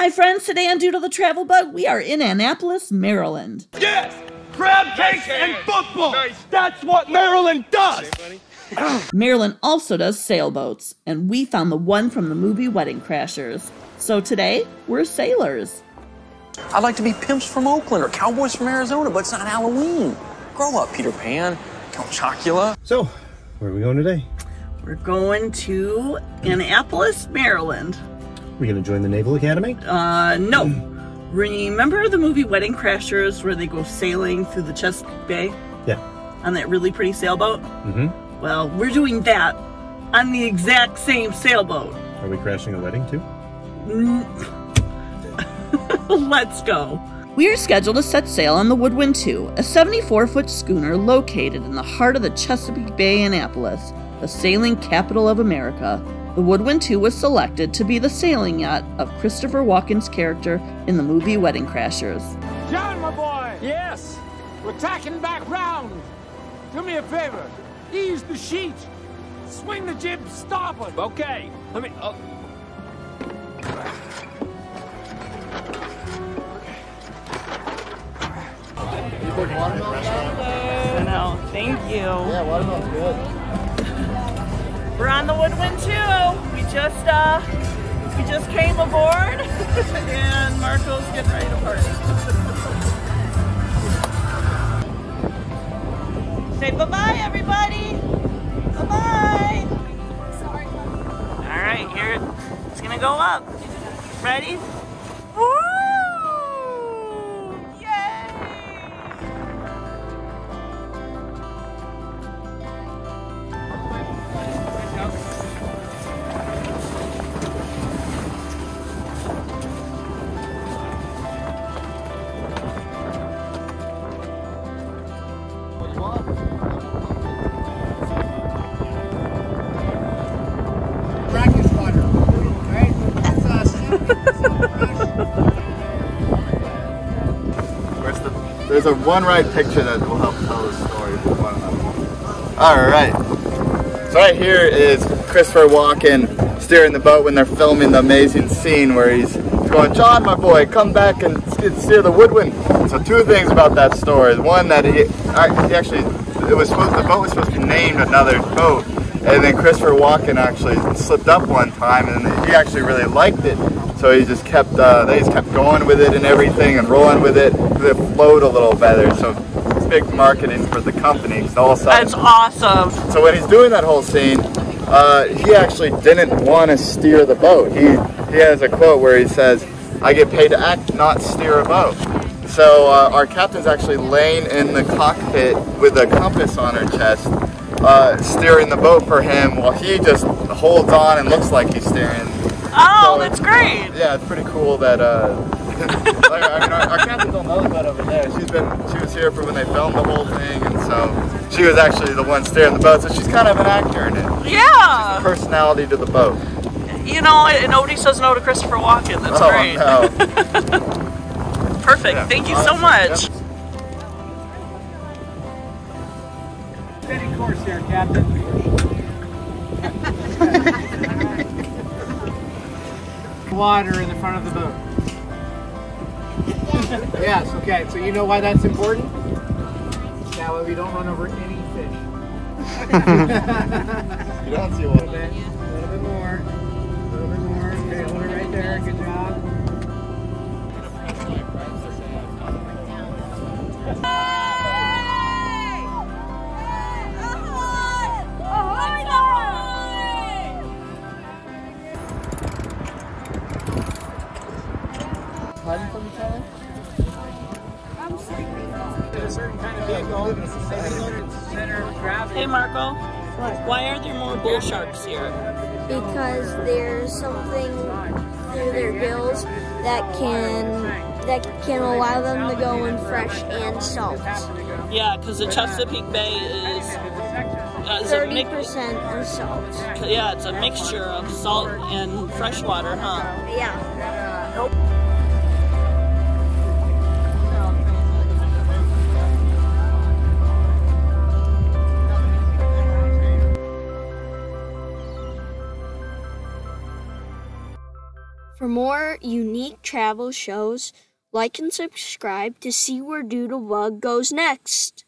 Hi, friends. Today on Doodle the Travel Bug, we are in Annapolis, Maryland. Yes! Crab cakes and football! That's what Maryland does! Maryland also does sailboats, and we found the one from the movie Wedding Crashers. So today, we're sailors. I'd like to be pimps from Oakland or cowboys from Arizona, but it's not Halloween. Grow up, Peter Pan, Count Chocula. So, where are we going today? We're going to Annapolis, Maryland. We gonna join the Naval Academy? Uh, no. Remember the movie Wedding Crashers where they go sailing through the Chesapeake Bay Yeah. on that really pretty sailboat? Mm-hmm. Well, we're doing that on the exact same sailboat. Are we crashing a wedding too? Let's go. We are scheduled to set sail on the Woodwind 2, a 74 foot schooner located in the heart of the Chesapeake Bay, Annapolis, the sailing capital of America. The Woodwind 2 was selected to be the sailing yacht of Christopher Walken's character in the movie Wedding Crashers. John, my boy! Yes? We're tacking back round. Do me a favor. Ease the sheet. Swing the jib starboard. Okay, let me. Oh. I know. Thank you. Yeah, watermelon's good. We're on the Woodwind 2. We just uh we just came aboard and Marco's getting ready to party. Say bye-bye everybody. Bye-bye. Sorry. All right, here it's gonna go up. Ready? Water. The, there's a one right picture that will help tell the story. All right. So right here is Christopher Walken steering the boat when they're filming the amazing scene where he's going, John, my boy, come back and steer the woodwind. So two things about that story. One that he, he actually, it was supposed, the boat was supposed to be named another boat, and then Christopher Walken actually slipped up one time, and he actually really liked it. So he just kept, uh, they just kept going with it and everything, and rolling with it. It flowed a little better. So big marketing for the company. all of That's awesome. so when he's doing that whole scene, uh, he actually didn't want to steer the boat. He he has a quote where he says, "I get paid to act, not steer a boat." So uh, our captain's actually laying in the cockpit with a compass on her chest, uh, steering the boat for him, while he just holds on and looks like he's steering. Oh, So- that's great. Yeah, it's pretty cool that. Uh, like, I mean, our, our captain don't know that over there. She's been, she was here for when they filmed the whole thing, and so she was actually the one steering the boat. So she's kind of an actor in it Yeah. personality to the boat. You know, and nobody says no to Christopher Walken. That's oh great. no. Perfect. Yeah. Thank you so much. Yep. Steady course there, Captain. Water in the front of the boat. yes, okay, so you know why that's important? That way we don't run over any fish. You don't see A one. Hold there. Good job. Hiding from each other? In a certain kind of vehicle, center of gravity. Hey, Marco. Why are there more bull sharks here? because there's something through their gills that can that can allow them to go in fresh and salt. Yeah, because the Chesapeake Bay is, uh, Thirty mix. percent of salt. Yeah, it's a mixture of salt and fresh water, huh? Yeah. For more unique travel shows, like and subscribe to see where Doodlebug goes next.